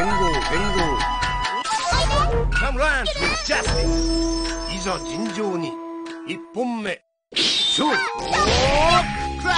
剣豪剣豪 Come round with justice いざ尋常に一本目勝負クラ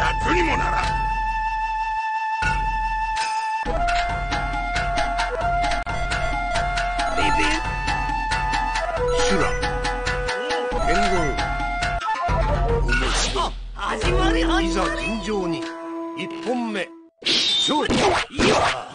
役にもならん。始まり始まり。いざ尋常に。1本目。勝利。いや。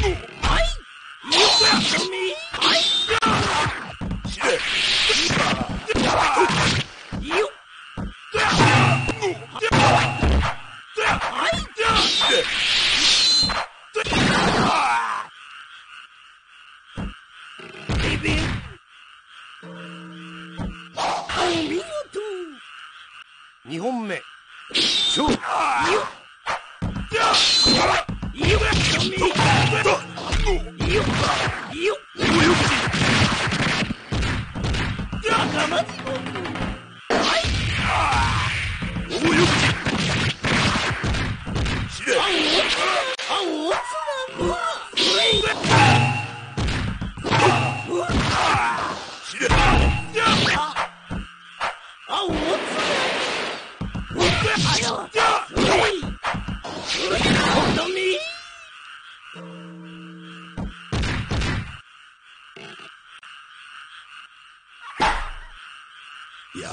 はい。や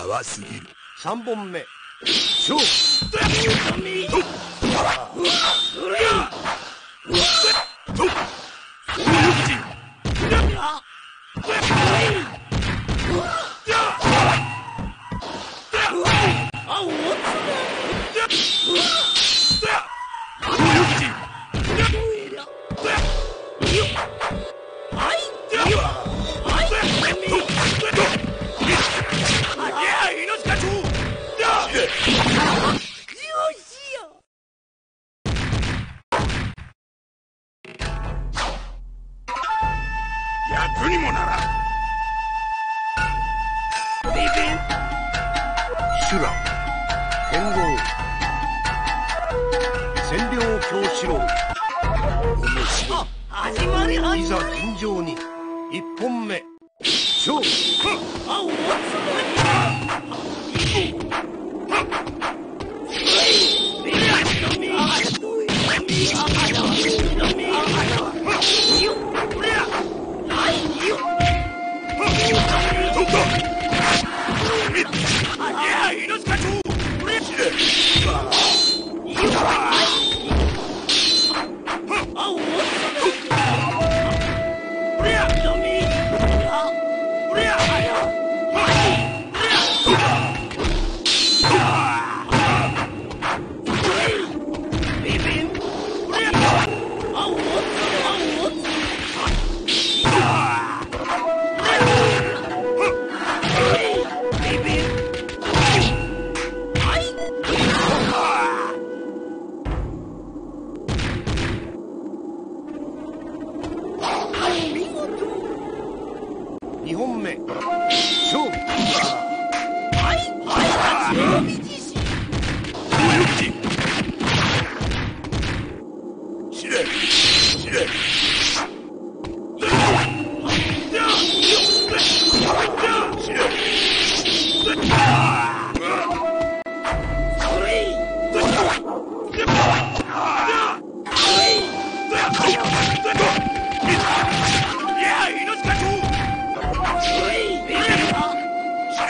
ばすぎる。3本目。勝負。 으아! 으아! 으아!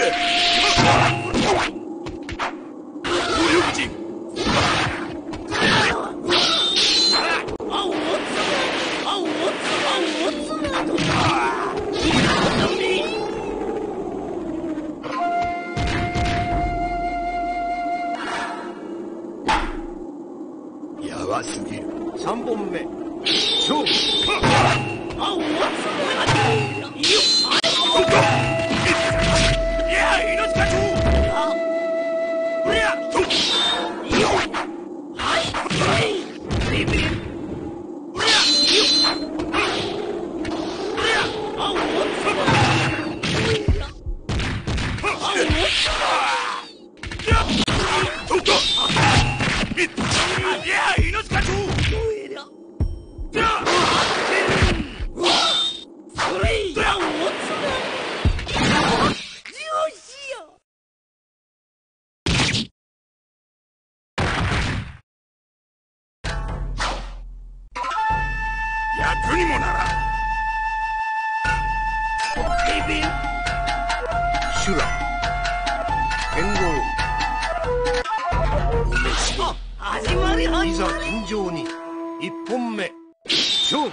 it. 本目。勝負。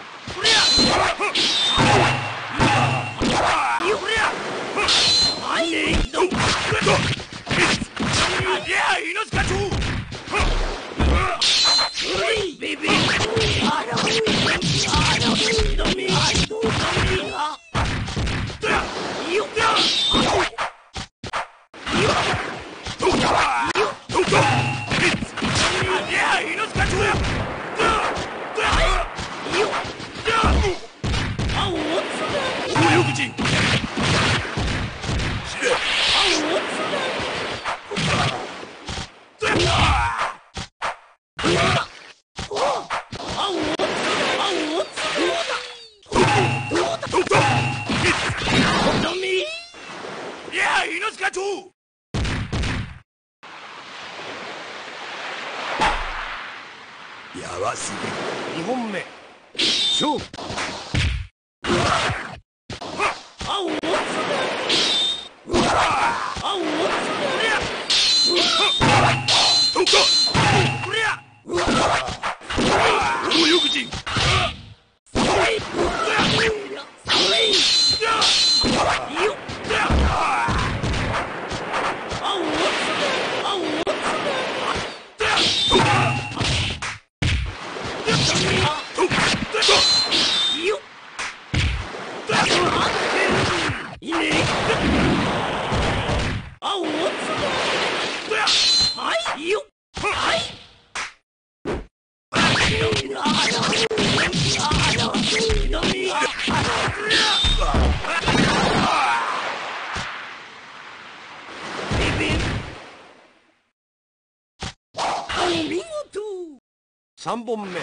삼본매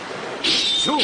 중!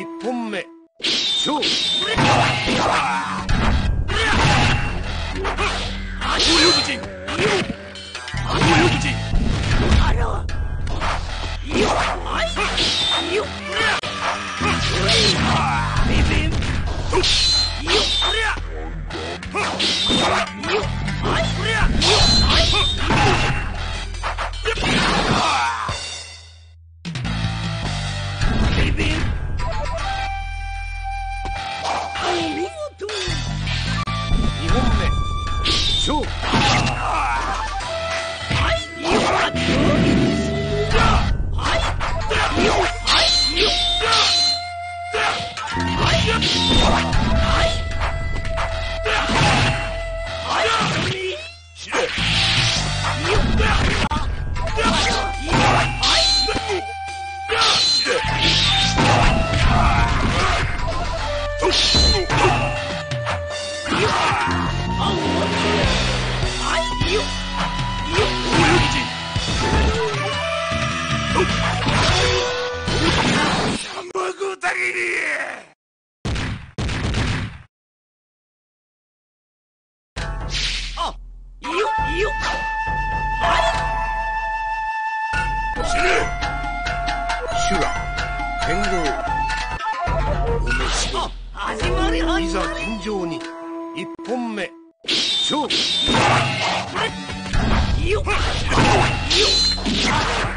1本目。勝負。死ね修羅天狗面白い始まいざ天井に一本目。勝負。よっよっ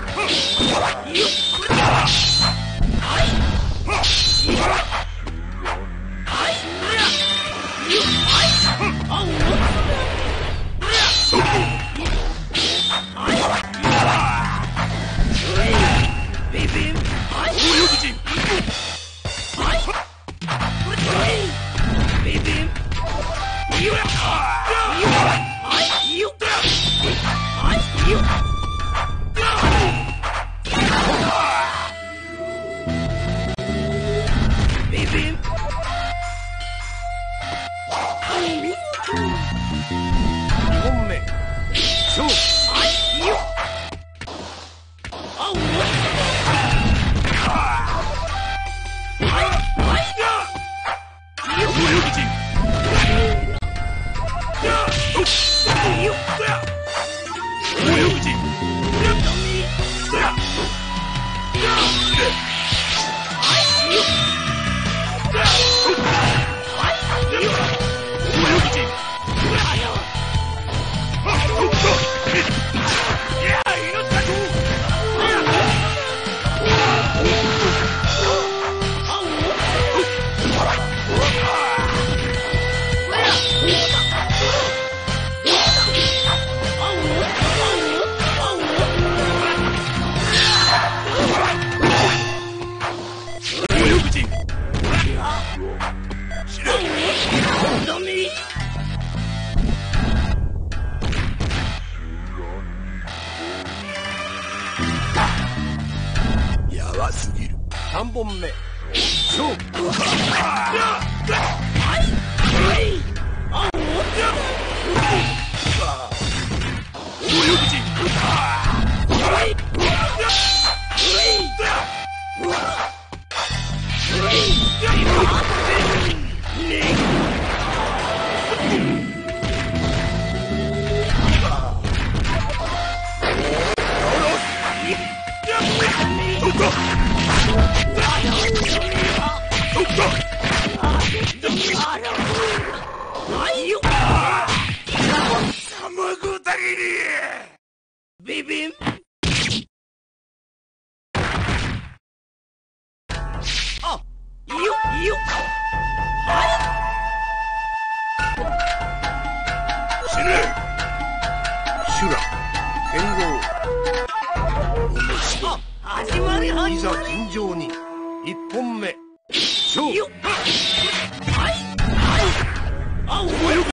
始まり。いざ尋常に。一本目。勝負はい。はい。あ